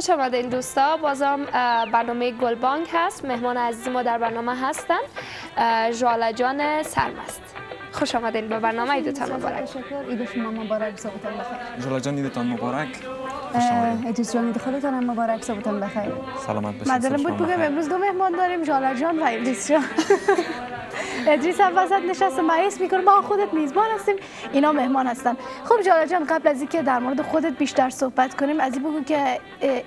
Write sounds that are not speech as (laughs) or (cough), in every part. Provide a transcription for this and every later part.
خوش آمدین دوستا. بازم برنامه گلبانک هست. مهمان عزیز ما در برنامه هستن. جوالا جان سرمست. خوش آمدین به برنامه. ایدتان مبارک. عید شما مبارک. صبحتان بخیر. جوالا جان ایدتان مبارک. اجیز جان خودتان هم مبارک. صبحتان بخیر. سلامت باشید مدلم بود بگم امروز دو مهمان داریم. جوالا جان و ادریس جان (laughs) ادریس هم وسط نشسته مایس می‌کنه. ما خودت میزبان هستیم. اینا مهمان هستن. خب جالا جان قبل از اینکه در مورد خودت بیشتر صحبت کنیم از این بگو که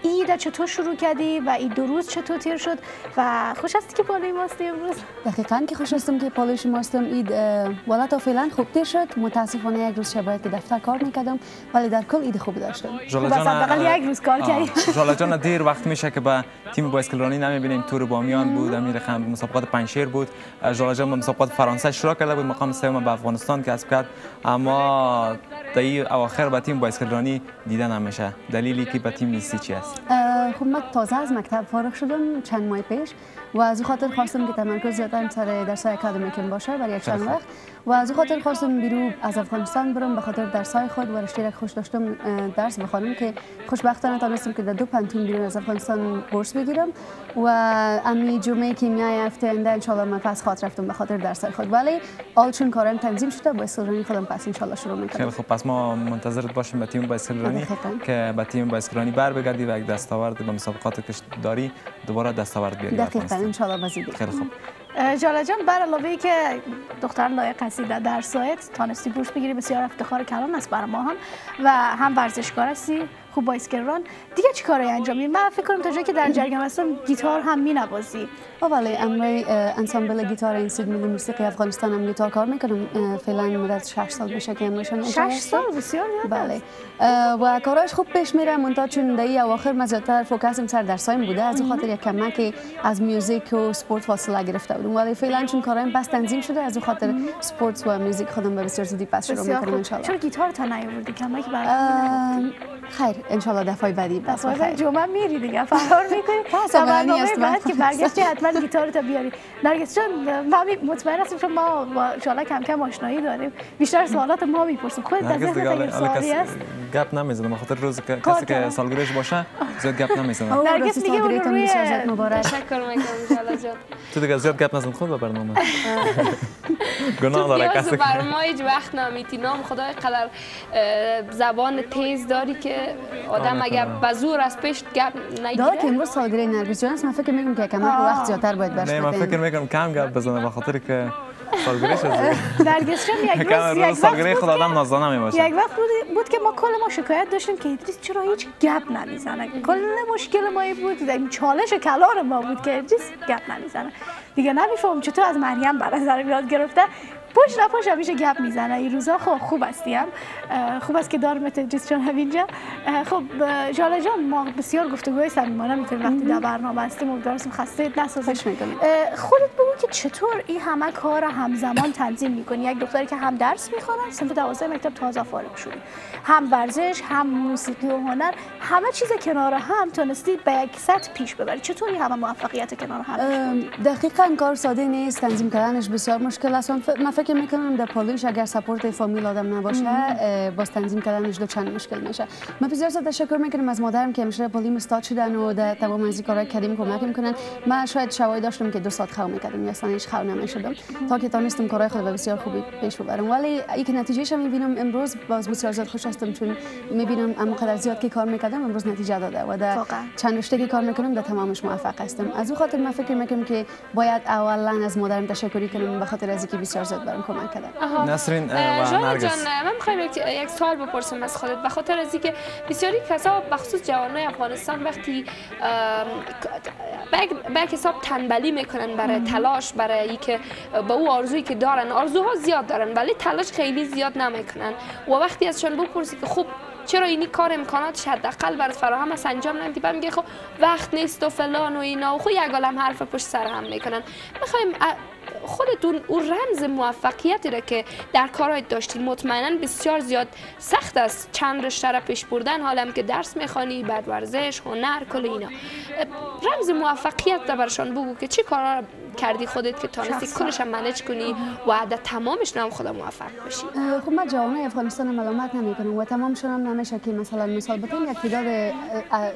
عید چطور شروع کردی و این دو روز چطور تیر شد و خوش هستی که پالوی ماستی امروز؟ دقیقا که خوش هستم که پالوی شما هستم عید والا تا فعلا خوب تیر شد. متاسفانه یک روز شباید که دفتر کار می‌کردم ولی در کل عید خوبی داشتم جالا جان یک روز کار کردی. (laughs) جالا جان دیر وقت میشه که با تیم بایسکلرانی نمی‌بینیم. تور بامیان بود امیر خم مسابقات پنشیر بود. جالا جان مسابقات فرانسه شروع کرده بود. مقام سوم به افغانستان کسب کرد اما در این اواخر به تیم بایسکلرانی دیده نمیشه. دلیلی که به تیم نیستی چی است؟ خب من تازه از مکتب فارغ شدم چند ماه پیش و از او خاطر خواستم که تمرکز زیادتر سر درس اکادمیکم باشه برای چند وقت. و از او خاطر خواستم بیرو از افغانستان برم. به خاطر درسای خود و رشته خوش داشتم درس بخوانم که خوشبختانه تونستم که در دو پنتون بیرون از افغانستان بورس بگیرم. و امی جمعه کیمیای هفته آینده ان من پس خاطر رفتم به خاطر درسای خود ولی آل چون کارم تنظیم شده با استادانی خودم پس ان شروع می‌کنم. خیلی خوب. پس ما منتظرت باشیم به تیم بایسکلرانی که به تیم بایسکلرانی بر بگردی و یک دستاورد به مسابقات که داری دوباره دستاورد بیاری. دقیقاً ان شاء الله خیلی خوب. جالا جان بر علاوه که دختر لایق هستی در درسایت تانستی بورس بگیری بسیار افتخار کلان است برای ما هم. و هم ورزشکار هستی. خوب بایسکلران دیگه چی کاری انجام میدی من فکر کنم تا جایی که در جریان هستم گیتار هم مینوازی. ولی همرای انسامبل گیتار اینستیتوت ملی موسیقی افغانستان هم گیتار کار می‌کنم. فعلا مدت 6 سال میشه که همرایشم 6 سال؟ بسیار بله. و کاراش خوب پیش میره. منتها چون در اواخر من زیادتر focus م سر درسایم بوده. از خاطر یک کمک از music و سپورت فاصله گرفته بودم. ولی فعلا چون کارایم بس تنظیم شده از خاطر سپورت و music خودم به بسیار زودی پس شروع می‌کنم ان شاء الله چرا گیتار تا نیاوردی؟ کمک برام خیر ان شاء الله دفعه بعدی بس بعد جمعه میری دیگه. فرار می‌کنی. پس است بعد که برگشتی حتما گیتار تا بیاری. نرگس جان ما مطمئن هستم چون ما ان کم کم آشنایی داریم. بیشتر سوالات ما می‌پرسیم. خودت از ذهنت سوالی است گپ نمی‌زنم خاطر روز کسی که سالگردش باشه زیاد گپ نمی‌زنم نرگس میگه اون روی مبارک. تشکر می‌کنم جان. تو دیگه زیاد گپ نزن. خود به برنامه (laughs) گناه داره کسی برنامه هیچ وقت نمیتی نام خدای قدر زبان تیز داری که آدم اگر به زور از پیش گپ نگیره. داره که امروز سالگرد نرگس جان است من فکر می‌کنم که کمک وقت زیادتر باید برش نه من فکر می‌کنم کم گپ بزنه به خاطر که سالگریش از نرگس (laughs) جان یک (laughs) روز یک خود آدم نازدانه می‌باشه. یک وقت بود, بود که ما کل ما شکایت داشتیم که ادریس چرا هیچ گپ نمی‌زنه. کل مشکل ما بود. این چالش کلار ما بود که ادریس گپ نمی‌زنه. دیگه نمیفهم چطور از مریم برای نظر یاد گرفته. پشت نه پشت همیشه گپ می‌زنه. این روزا خب خوب هستی هم خوب است که دارم تدریس جان همینجا خب جاله جان ما بسیار گفتگوهای صمیمانه می‌تونیم وقتی در برنامه هستیم امیدوارم خسته نسازش می‌کنیم خودت بگو که چطور این همه کار همزمان تنظیم می‌کنی؟ یک دختری که هم درس می‌خوانه صنف 12 مکتب تازه فارغ شدی هم ورزش هم موسیقی و هنر همه چیز کنار هم تونستی به یک سطح پیش ببری چطوری همه موفقیت کنار هم دقیقا کار ساده نیست تنظیم کردنش بسیار مشکل است. من فکر می‌کنم در پالویش اگر سپورت فامیل آدم نباشه باز تنظیم کردنش دو چند مشکل میشه. من بسیار زیاد تشکر می‌کنم از مادرم که همیشه پالیم استاد شدن و در تمام از کارهای کردیم کمک می‌کنن. من شاید شوای داشتم که دو ساعت خو می‌کردم یا اصلا هیچ خو نمی‌شدم. تا که تونستم کارهای خود بسیار خوبی پیش ببرم. ولی ای که نتیجهش می‌بینم امروز باز بسیار زیاد خوش هستم چون می‌بینم اما قدر زیاد که کار می‌کردم امروز نتیجه داده و در چند رشته که کار می‌کنم در تمامش موفق هستم. از او خاطر من فکر می‌کنم که باید اولا از مادرم تشکر کنم به خاطر از اینکه بسیار زیاد برام کمک کرد نسرین و نرگس. جان من می‌خوایم یک سوال بپرسم از خودت. به خاطر از اینکه بسیاری کسا بخصوص جوانای افغانستان وقتی به حساب تنبلی می‌کنن برای تلاش برای اینکه به او آرزویی که دارن. آرزوها زیاد دارن ولی تلاش خیلی زیاد نمی‌کنن. و وقتی ازشان بپرسی که خوب چرا اینی کار امکاناتش حداقل برات فراهم است انجام نمیدی بعد میگه خب وقت نیست و فلان و اینا. و خب یک عالم حرف پشت سر هم می‌کنن. می‌خوایم خودتون اون رمز موفقیتی را که در کارهایت داشتین مطمئنا بسیار زیاد سخت است چند رشته را پیش بردن حالم که درس می‌خوانی بعد ورزش هنر کل اینا. رمز موفقیت برشان بگو که چی کارا را کردی خودت که تانستی. کلش هم منیج کنی و در تمامش نام خدا موفق بشی. خب من جوانای افغانستان ملامت نمی کنم و تمامشون هم نمیشه که مثلا مثال بتون یک تعداد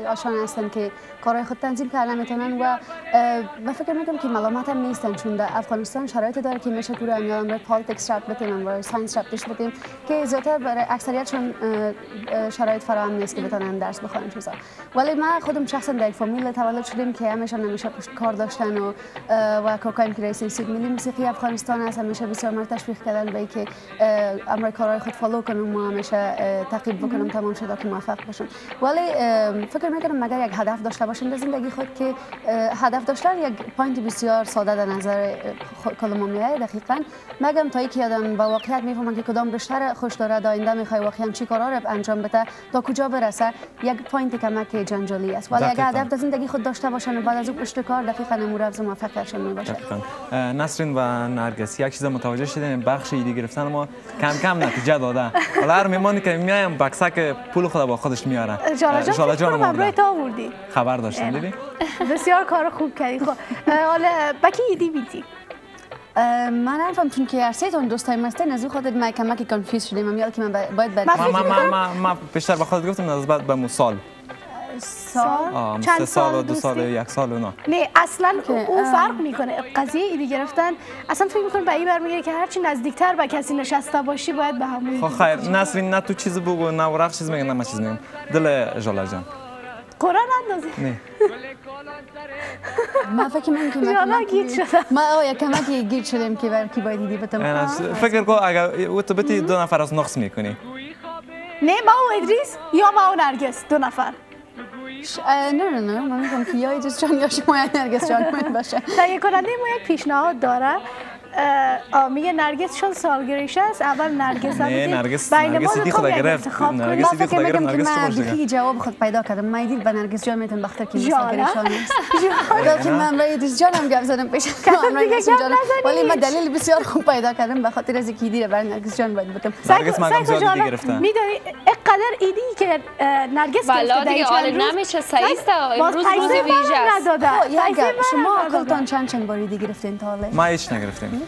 آشان هستن که کارهای خود تنظیم کردن می‌تونن و من فکر می‌کنم که ملامت هم نیستن چون در افغانستان شرایطی داره که میشه پورا میان به پالیتکس رفت بتونن و ساینس رفتش بتیم که زیادتر برای اکثریتشون شرایط فراهم نیست که بتونن درس بخونن چیزا. ولی من خودم شخصا در فامیل تولد شدیم که همیشه نمیشه پشت کار داشتن و و کوکایم که رئیس انستیتوت ملی موسیقی افغانستان است. همیشه بسیار مرا تشویق کردن به اینکه اه، امر کارهای خود فالو کنم و همیشه تعقیب بکنم تمام شده که موفق باشم. ولی فکر می‌کنم مگر یک هدف داشته باشیم در زندگی خود که هدف داشتن یک point بسیار ساده در نظر اه، کل ما میاد دقیقا مگم تا اینکه آدم با واقعیت می‌فهمن که کدام را خوش داره در آینده می‌خوای واقعا چی کارا رو انجام بده تا کجا برسه یک point کمک جنجالی است. ولی اگر. هدف در زندگی خود داشته باشن و بعد از او پشت کار دقیقا امور موفقیتشان می‌باشه. اه، نسرین و نرگس یک چیز متوجه شدین بخش عیدی گرفتن ما کم کم نتیجه داده. حالا هر میمانی که میایم بکسک پول خود با خودش میارن جالا جان آوردن. تو آوردی. خبر داشتم دیدی بسیار کار خوب کردی خب. حالا بکی ایدی بیتی؟ من هم چون که هر سه تون دوستای مستن از خاطر من کمکی کنفیوز شدیم. من یاد که من با- باید بر من ما ما ما, ما, ما بیشتر به خود گفتم نسبت به موسال سال؟ آه، چند سه سال و دو؟ سال و یک سال و نه. نه اصلا او. فرق می‌کنه قضیه ایدی گرفتن. اصلا فکر می‌کنم به این برمیگره که هرچی نزدیکتر به کسی نشسته باشی باید به همون خب خیر نسرین نه تو چیز بگو نه ورق چیز میگه نه من چیز میگم دل جالا جان. قرآن اندازی نه. (laughs) من فکر که من جانا کمکی- گیج شده. ما یک کمکی گیج شدیم که بر کی باید دیدی بتم فکر کن اگر او تو بتی دو نفر از نقص می‌کنی. نه ما و ادریس یا ما و نرگس دو نفر. نه نه نه من میگم که یا ایدریس جان یا شما نرگس جان باشه تهیه کننده ما یک پیشنهاد داره میگه نرگس چون سالگرایش است. اول نرگس هم نه،. نرگس- بین نرگس ما دی خدا یک گرفت. انتخاب کنیم. نرگس ما دی فکر خدا گرفت، نرگس من باشه جواب خود پیدا کردم من دید به نرگس جان می‌تونم بختر که؟ مسافرشان نیست. (laughs) دا که (laughs) من به ایدریس جان هم گپ زدم. پیش (laughs) من دیگه نرگس گپ جان نزنی ولی من. دلیل بسیار خوب پیدا کردم به خاطر از اینکه دیره بر نرگس جان باید بتم نرگس من هم زیاد گرفتم. می‌دونی اینقدر ایدی که نرگس گرفته در دیگه حال نمیشه سعیست باز امروز روز ویژه است. خب، شما. کلتان چند چند باری دیگه گرفتین تا حالا؟ ما هیچ نگرفتیم.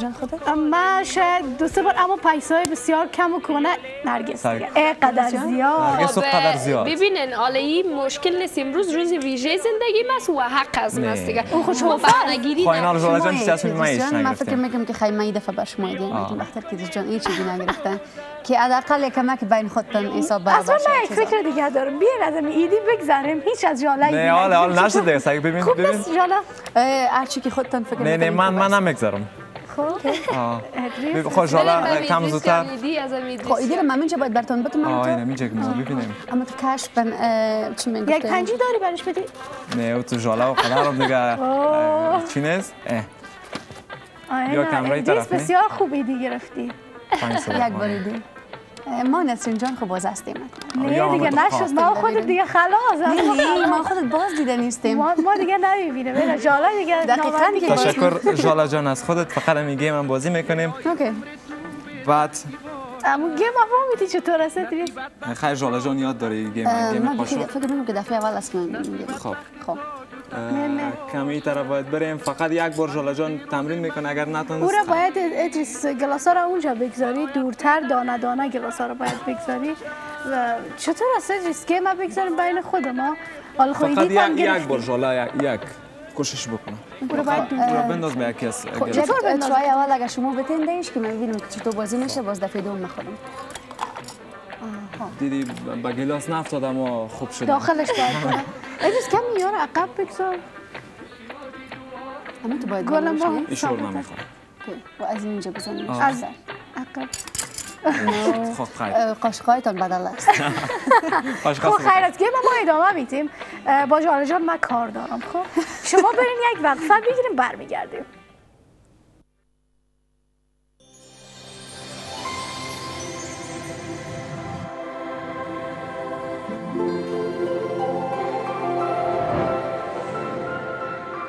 جان خودت من شاید دو سه بار اما پیسه های بسیار کم و کنه نرگس اینقدر زیاد. نرگس قدر زیاد. ببینین حالا این مشکل نیست. امروز روز ویژه زندگی است و حق از. ماست دیگه. او خود شما شما بهانه گیری اینا رو نکنید. جالا شما جان ما جان، من فکر می‌کنم که خیلی من این دفعه بر شما دیدم می‌تونم بختر که جان این چیزی نگرفتن. که حداقل کمک بین خودتان حساب بر اصلا باشه من یک. فکر دیگه دارم. بیاین از این ایدی بگذریم. هیچ از جاله ایدی نه حالا حالا نگیریم. نشد دیگه. سعی ببین خوب نیست جاله هر چی که خودتان فکر نه نه من من. نمی‌گذارم خب. خب. (laughs) جالا ببین، کم زودتر. ادریس خب ایدی. من اینجا باید برتون بتونم آه اینم اینجا که ما ببینیم اما تو کش بن چی می‌گفتیم یک پنجی داری برش بدی؟ نه او تو جالا و قدرم دیگه. (laughs) چی نیست؟ اه، آه، یا نه، کمرای طرف؟ بسیار خوب ایدی گرفتی. (laughs) یک بار ایدی. ما نسرین جان خب باز هستیم. یا نه دیگه نشد ما خود دیگه خلاص. نه ما خودت باز دیده نیستیم. ما دیگه نمی‌بینیم. ببین جالا دیگه دقیقاً تشکر جالا جان از خودت. فقط game هم بازی می‌کنیم. okay. بعد اما game فهمیدی چطور است خیر جالا جان یاد داره game game من پاشو؟ فکر می‌کنم که دفعه اول من میگم خب. خب. کمی طرف باید بریم. فقط یک بار جالا جان تمرین می‌کنه. اگر او را نتونست باید ادریس گلاسا را اونجا بگذاری. دورتر دانه دانه گلاسا را باید بگذاری. و چطور است ادریس؟ که ما بگذاریم بین خود ما. حالا فقط یک یک. بار جالا یک یک. کوشش بکنم او را باید دور او را بنداز به یکی از خب گرفت. یک ترای اول اگر شما بتین دیش که من ببینم که چطور بازی میشه باز دفعه دوم می‌خورم دیدی با گلاس نفتاد اما خوب شد داخلش باید کنه ادریس کمی یار عقب بگذار. اما تو باید گلم بگیرش، با نه؟ ایشور. نمی‌خوام. و از اینجا بزنیم. از عقب. (laughs) خب قاشقایتان بدل است. (laughs) خب خواستم. خیر از گیم ما ادامه میدیم. اه، با جان جان من کار دارم خب؟ (laughs) شما برین یک وقفه بگیریم برمیگردیم.